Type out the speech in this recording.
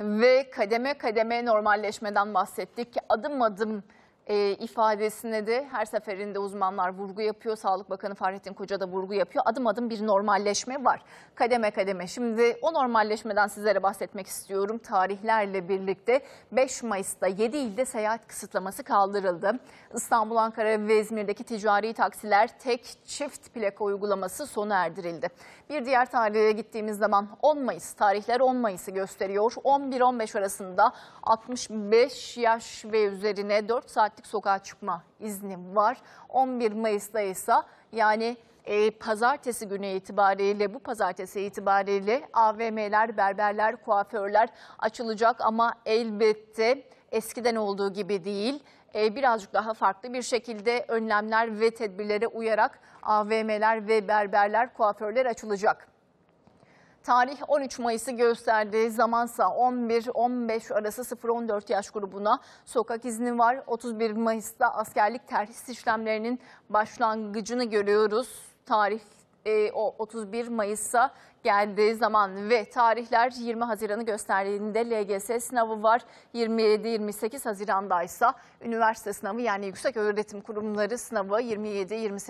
Ve kademe kademe normalleşmeden bahsettik. Adım adım e, ifadesine de her seferinde uzmanlar vurgu yapıyor. Sağlık Bakanı Fahrettin Koca da vurgu yapıyor. Adım adım bir normalleşme var. Kademe kademe. Şimdi o normalleşmeden sizlere bahsetmek istiyorum. Tarihlerle birlikte 5 Mayıs'ta 7 ilde seyahat kısıtlaması kaldırıldı. İstanbul, Ankara ve İzmir'deki ticari taksiler tek çift plaka uygulaması sona erdirildi. Bir diğer tarihe gittiğimiz zaman 10 Mayıs, tarihler 10 Mayıs'ı gösteriyor. 11-15 arasında 65 yaş ve üzerine 4 saatlik sokağa çıkma izni var. 11 Mayıs'ta ise yani e, pazartesi günü itibariyle bu pazartesi itibariyle AVM'ler, berberler, kuaförler açılacak ama elbette eskiden olduğu gibi değil. E, birazcık daha farklı bir şekilde önlemler ve tedbirlere uyarak AVM'ler ve berberler, kuaförler açılacak. Tarih 13 Mayıs'ı gösterdiği zamansa 11-15 arası 0-14 yaş grubuna sokak izni var. 31 Mayıs'ta askerlik terhis işlemlerinin başlangıcını görüyoruz. Tarih e, o 31 Mayıs'a geldiği zaman ve tarihler 20 Haziran'ı gösterdiğinde LGS sınavı var. 27-28 Haziran'da ise üniversite sınavı yani yüksek öğretim kurumları sınavı 27-28